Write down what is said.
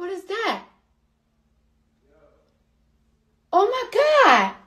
what is that? Oh my God.